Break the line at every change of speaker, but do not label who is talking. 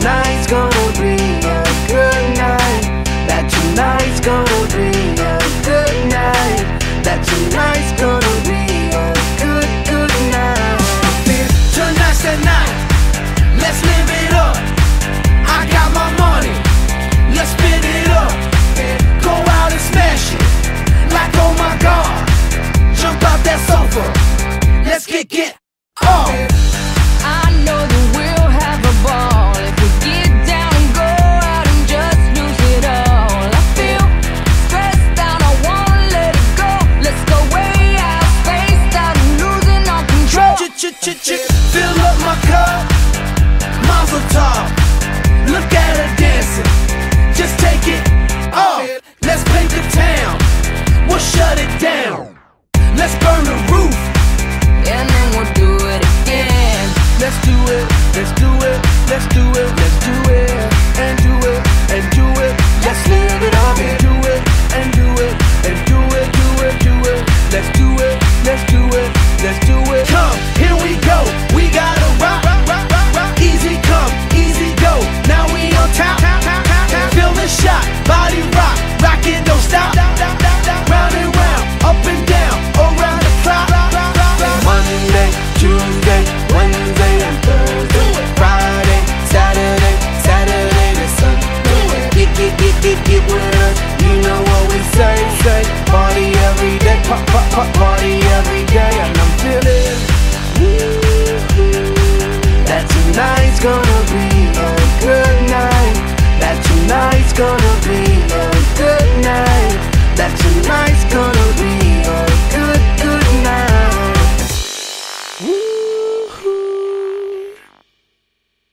tonight's gonna be a good night. That tonight's gonna be a good night. That tonight's gonna be a good, good night. Tonight's the night. Let's live it up. I got my money. Let's spin it up. Go out and smash it. Like oh my god. Jump out that sofa. Let's kick it off.
Let's do it,
let's do it. Come, here we go, we gotta pop, pop, pop, party every day And I'm feeling That tonight's gonna be a good night. That tonight's gonna